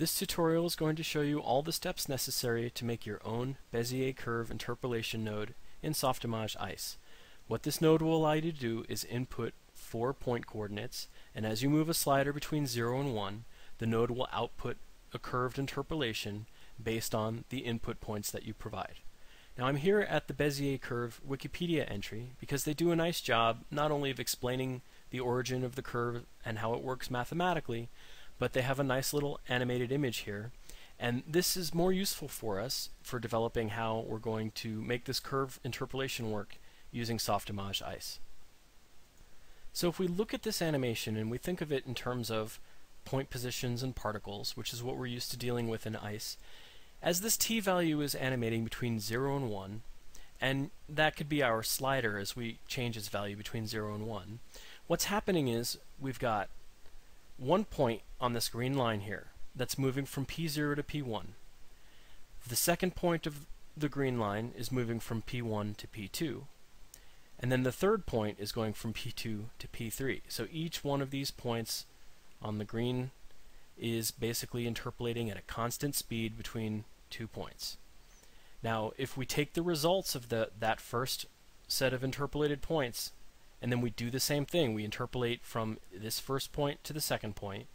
This tutorial is going to show you all the steps necessary to make your own Bezier curve interpolation node in Softimage ICE. What this node will allow you to do is input four point coordinates, and as you move a slider between 0 and 1, the node will output a curved interpolation based on the input points that you provide. Now I'm here at the Bezier curve Wikipedia entry because they do a nice job not only of explaining the origin of the curve and how it works mathematically, but they have a nice little animated image here. And this is more useful for us for developing how we're going to make this curve interpolation work using Softimage ICE. So if we look at this animation and we think of it in terms of point positions and particles, which is what we're used to dealing with in ICE, as this t value is animating between 0 and 1, and that could be our slider as we change its value between 0 and 1, what's happening is we've got one point on this green line here that's moving from P0 to P1. The second point of the green line is moving from P1 to P2. And then the third point is going from P2 to P3. So each one of these points on the green is basically interpolating at a constant speed between two points. Now, if we take the results of the, that first set of interpolated points and then we do the same thing. We interpolate from this first point to the second point,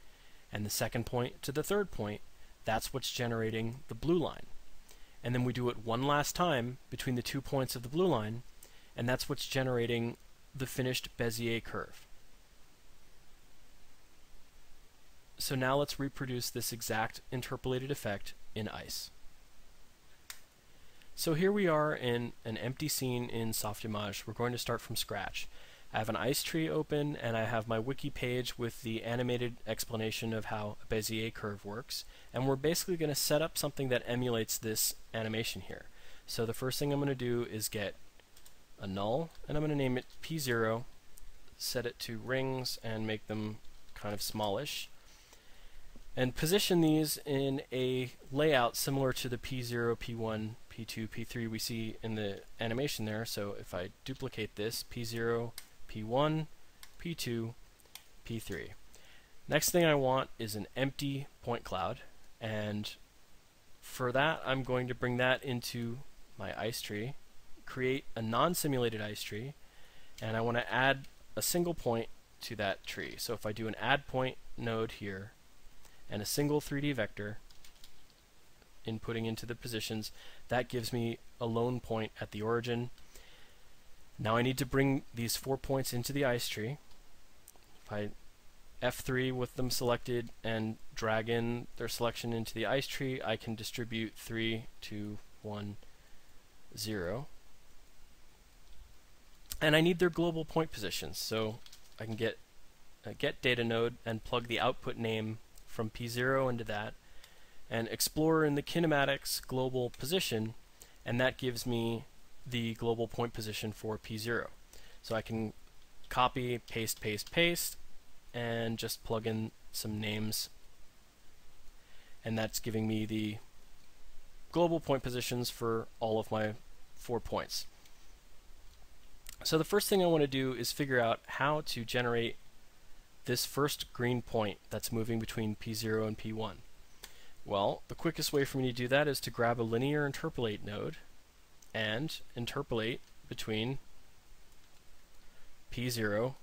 and the second point to the third point. That's what's generating the blue line. And then we do it one last time between the two points of the blue line, and that's what's generating the finished Bezier curve. So now let's reproduce this exact interpolated effect in ICE. So here we are in an empty scene in Softimage. We're going to start from scratch. I have an ice tree open and I have my wiki page with the animated explanation of how a Bezier curve works and we're basically going to set up something that emulates this animation here. So the first thing I'm going to do is get a null and I'm going to name it P0 set it to rings and make them kind of smallish and position these in a layout similar to the P0, P1, P2, P3 we see in the animation there. So if I duplicate this, P0, P1, P2, P3. Next thing I want is an empty point cloud and for that I'm going to bring that into my ice tree, create a non-simulated ice tree, and I want to add a single point to that tree. So if I do an add point node here and a single 3D vector inputting into the positions, that gives me a lone point at the origin now I need to bring these four points into the ice tree. If I F3 with them selected and drag in their selection into the ice tree, I can distribute 3, 2, 1, 0. And I need their global point positions, so I can get a get data node and plug the output name from P0 into that, and explore in the kinematics global position, and that gives me the global point position for P0. So I can copy, paste, paste, paste, and just plug in some names. And that's giving me the global point positions for all of my four points. So the first thing I want to do is figure out how to generate this first green point that's moving between P0 and P1. Well, the quickest way for me to do that is to grab a linear interpolate node and interpolate between P0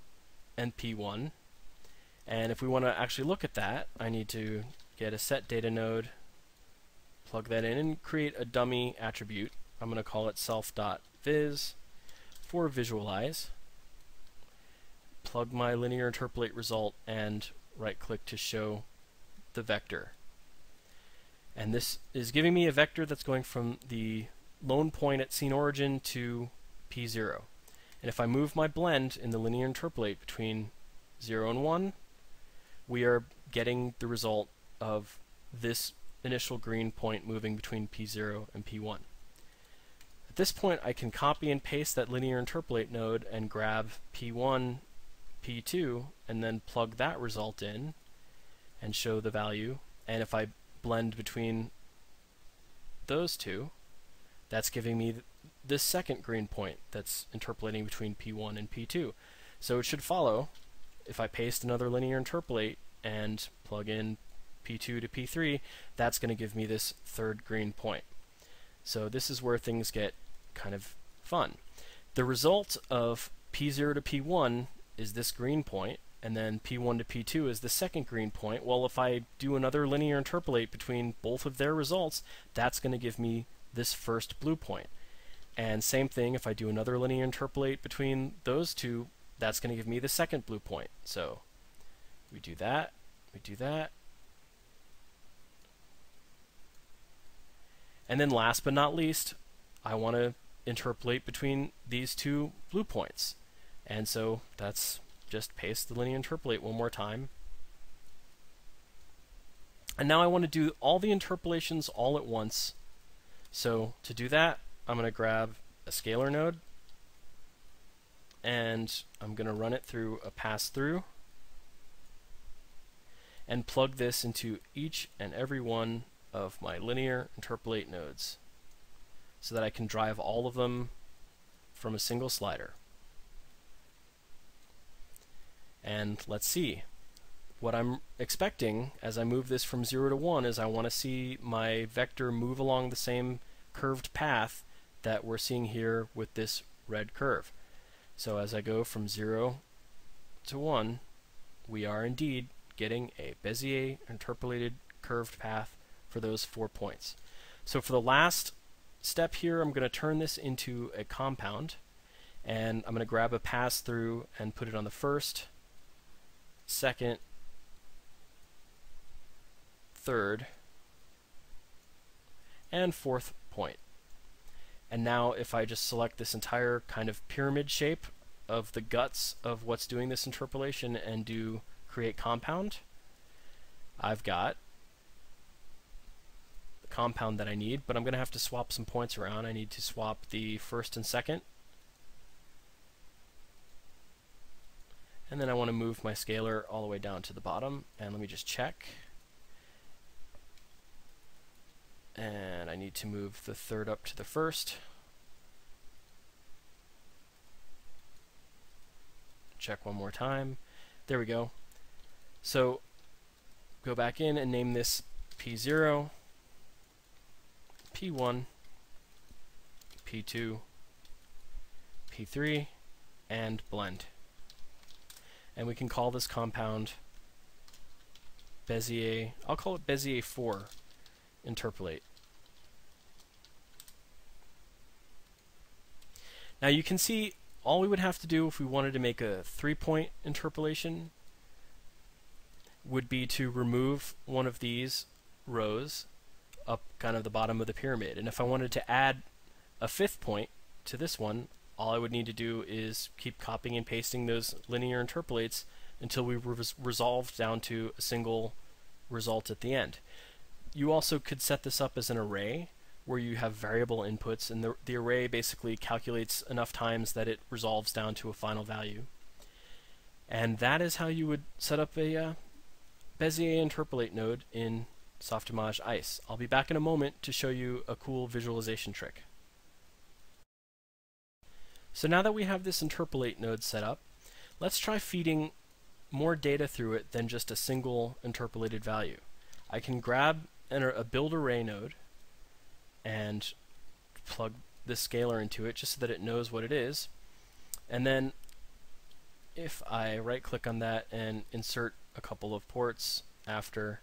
and P1. And if we want to actually look at that, I need to get a set data node, plug that in, and create a dummy attribute. I'm going to call it self.viz for visualize. Plug my linear interpolate result and right click to show the vector. And this is giving me a vector that's going from the lone point at scene origin to P0. And if I move my blend in the linear interpolate between 0 and 1, we are getting the result of this initial green point moving between P0 and P1. At this point, I can copy and paste that linear interpolate node and grab P1, P2, and then plug that result in and show the value. And if I blend between those two, that's giving me this second green point that's interpolating between P1 and P2. So it should follow if I paste another linear interpolate and plug in P2 to P3, that's going to give me this third green point. So this is where things get kind of fun. The result of P0 to P1 is this green point, and then P1 to P2 is the second green point. Well, if I do another linear interpolate between both of their results, that's going to give me this first blue point. And same thing, if I do another linear interpolate between those two, that's going to give me the second blue point. So we do that, we do that. And then last but not least, I want to interpolate between these two blue points. And so that's just paste the linear interpolate one more time. And now I want to do all the interpolations all at once. So to do that, I'm going to grab a scalar node and I'm going to run it through a pass-through and plug this into each and every one of my linear interpolate nodes so that I can drive all of them from a single slider. And let's see. What I'm expecting as I move this from 0 to 1 is I want to see my vector move along the same curved path that we're seeing here with this red curve. So as I go from 0 to 1, we are indeed getting a Bezier interpolated curved path for those four points. So for the last step here, I'm going to turn this into a compound, and I'm going to grab a pass through and put it on the first, second, third, and fourth point. And now if I just select this entire kind of pyramid shape of the guts of what's doing this interpolation and do create compound, I've got the compound that I need, but I'm going to have to swap some points around. I need to swap the first and second. And then I want to move my scalar all the way down to the bottom. And let me just check. And I need to move the third up to the first. Check one more time. There we go. So go back in and name this P0, P1, P2, P3, and blend. And we can call this compound Bezier, I'll call it Bezier 4 interpolate. Now you can see all we would have to do if we wanted to make a three-point interpolation would be to remove one of these rows up kind of the bottom of the pyramid. And if I wanted to add a fifth point to this one, all I would need to do is keep copying and pasting those linear interpolates until we res resolved down to a single result at the end. You also could set this up as an array where you have variable inputs and the, the array basically calculates enough times that it resolves down to a final value. And that is how you would set up a uh, Bezier interpolate node in Softimage Ice. I'll be back in a moment to show you a cool visualization trick. So now that we have this interpolate node set up, let's try feeding more data through it than just a single interpolated value. I can grab an, a build array node and plug the scalar into it just so that it knows what it is. And then if I right click on that and insert a couple of ports after,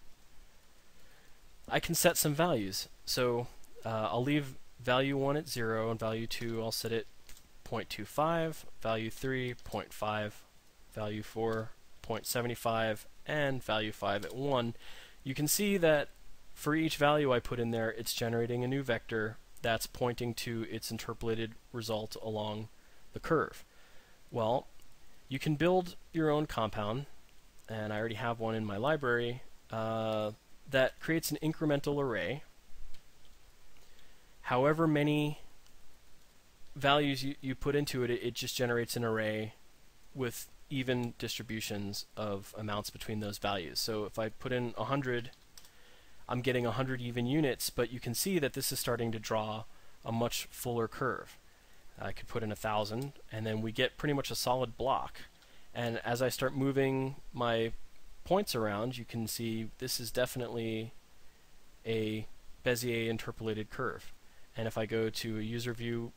I can set some values. So uh, I'll leave value 1 at 0 and value 2 I'll set it 0.25, value 3 0.5, value 4 0.75, and value 5 at 1. You can see that for each value I put in there, it's generating a new vector that's pointing to its interpolated result along the curve. Well, you can build your own compound, and I already have one in my library, uh, that creates an incremental array. However many values you, you put into it, it, it just generates an array with even distributions of amounts between those values. So if I put in 100 I'm getting 100 even units, but you can see that this is starting to draw a much fuller curve. I could put in a thousand, and then we get pretty much a solid block. And as I start moving my points around, you can see this is definitely a Bezier interpolated curve. And if I go to a user view,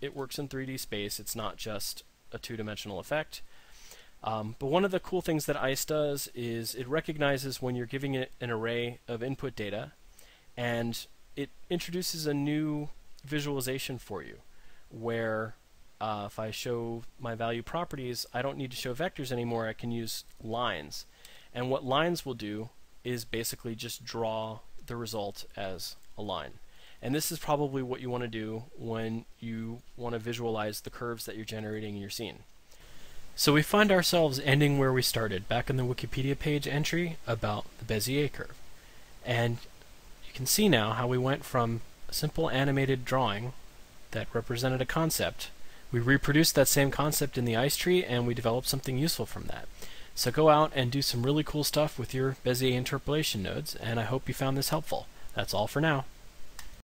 it works in 3D space. It's not just a two-dimensional effect. Um, but one of the cool things that ICE does is it recognizes when you're giving it an array of input data, and it introduces a new visualization for you, where uh, if I show my value properties, I don't need to show vectors anymore. I can use lines. And what lines will do is basically just draw the result as a line. And this is probably what you want to do when you want to visualize the curves that you're generating in your scene. So we find ourselves ending where we started, back in the Wikipedia page entry about the Bezier curve. And you can see now how we went from a simple animated drawing that represented a concept. We reproduced that same concept in the ice tree and we developed something useful from that. So go out and do some really cool stuff with your Bezier interpolation nodes, and I hope you found this helpful. That's all for now.